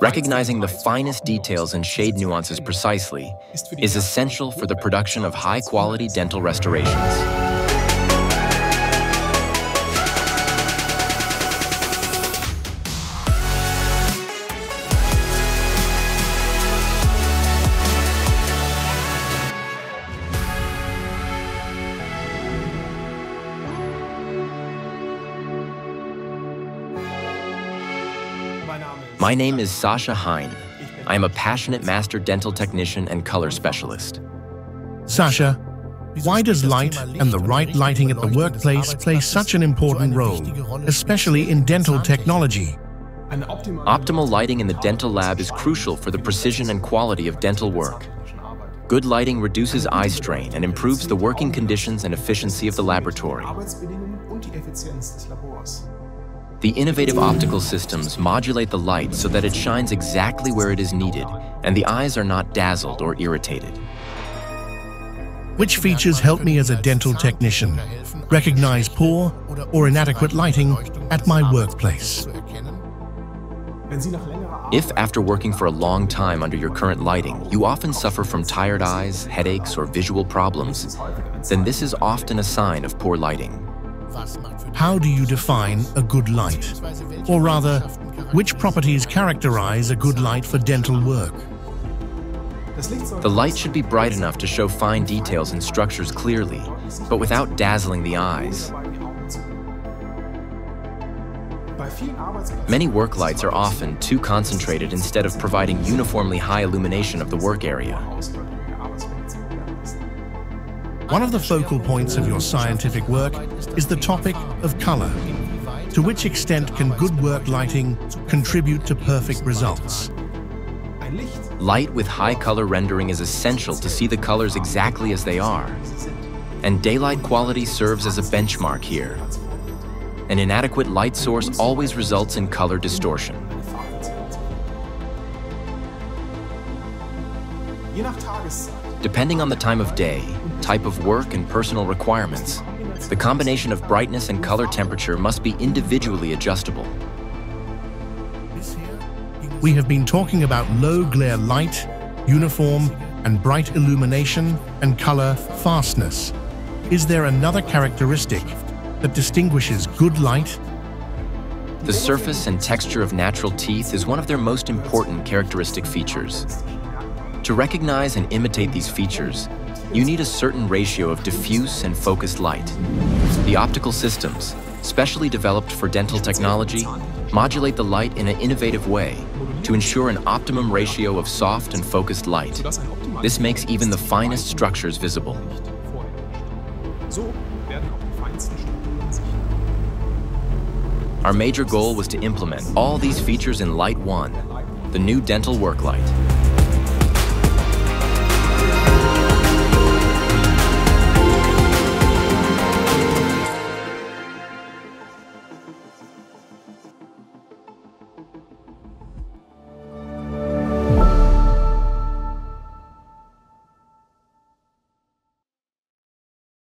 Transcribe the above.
Recognizing the finest details and shade nuances precisely is essential for the production of high-quality dental restorations. My name is Sascha Hein. I am a passionate master dental technician and color specialist. Sascha, why does light and the right lighting at the workplace play such an important role, especially in dental technology? Optimal lighting in the dental lab is crucial for the precision and quality of dental work. Good lighting reduces eye strain and improves the working conditions and efficiency of the laboratory. The innovative optical systems modulate the light so that it shines exactly where it is needed, and the eyes are not dazzled or irritated. Which features help me as a dental technician recognize poor or inadequate lighting at my workplace? If after working for a long time under your current lighting, you often suffer from tired eyes, headaches, or visual problems, then this is often a sign of poor lighting. How do you define a good light? Or rather, which properties characterize a good light for dental work? The light should be bright enough to show fine details and structures clearly, but without dazzling the eyes. Many work lights are often too concentrated instead of providing uniformly high illumination of the work area. One of the focal points of your scientific work is the topic of color. To which extent can good work lighting contribute to perfect results? Light with high color rendering is essential to see the colors exactly as they are. And daylight quality serves as a benchmark here. An inadequate light source always results in color distortion. Depending on the time of day, type of work, and personal requirements, the combination of brightness and color temperature must be individually adjustable. We have been talking about low glare light, uniform and bright illumination and color fastness. Is there another characteristic that distinguishes good light? The surface and texture of natural teeth is one of their most important characteristic features. To recognize and imitate these features, you need a certain ratio of diffuse and focused light. The optical systems, specially developed for dental technology, modulate the light in an innovative way to ensure an optimum ratio of soft and focused light. This makes even the finest structures visible. Our major goal was to implement all these features in Light 1, the new dental work light.